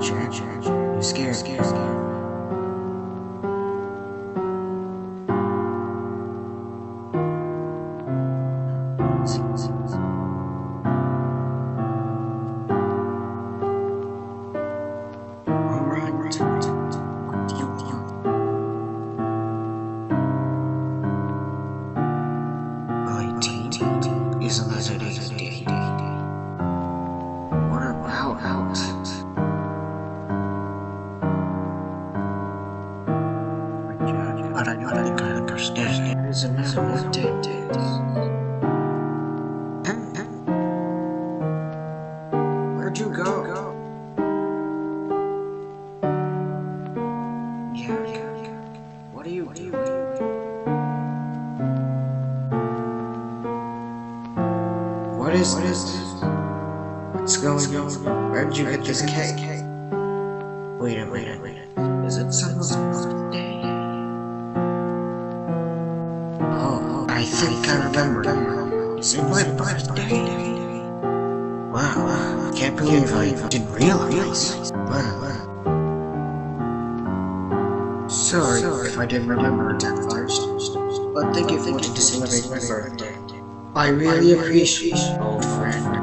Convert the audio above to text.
Jack. You scared? Scared? Scared? You IT is another day. What about out? But I don't think I understand. It doesn't matter what day. Where'd you go? Yeah, yeah, yeah. What are you? What is this? What's going on? Where'd you get this cake? Wait a minute, wait a minute. Is it someone's Oh, I think I remember. Is it my birthday? Wow, I can't believe I didn't realize. Wow. Sorry if I didn't remember it at first, but thank you for wanting to celebrate my birthday. I really appreciate old friend.